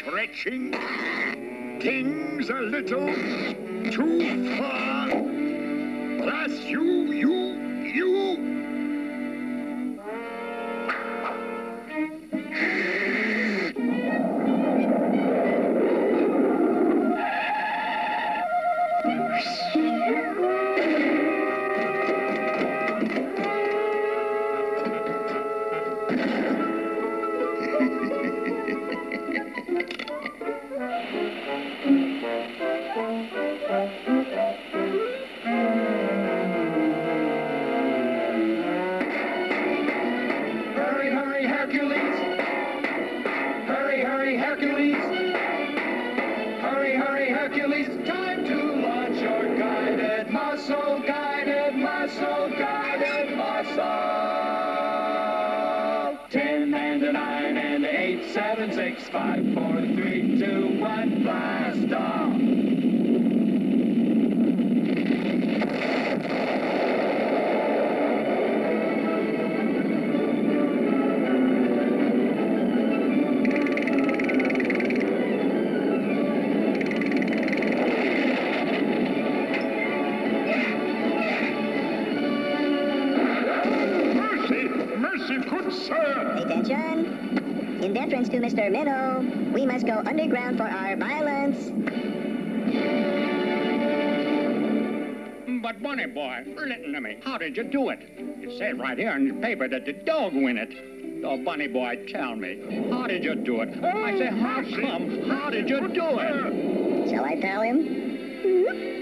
stretching things a little too far. Bless you, you, you. Guided muscle, guided muscle, seven, six, five, four, three, two, one, blast off! Mercy, mercy, good sir. Attention! In deference to Mr. Minow, we must go underground for our violence. But, Bunny Boy, listen to me. How did you do it? It said right here in the paper that the dog win it. Oh, Bunny Boy, tell me. How did you do it? I say, how come? How did you do it? Shall I tell him?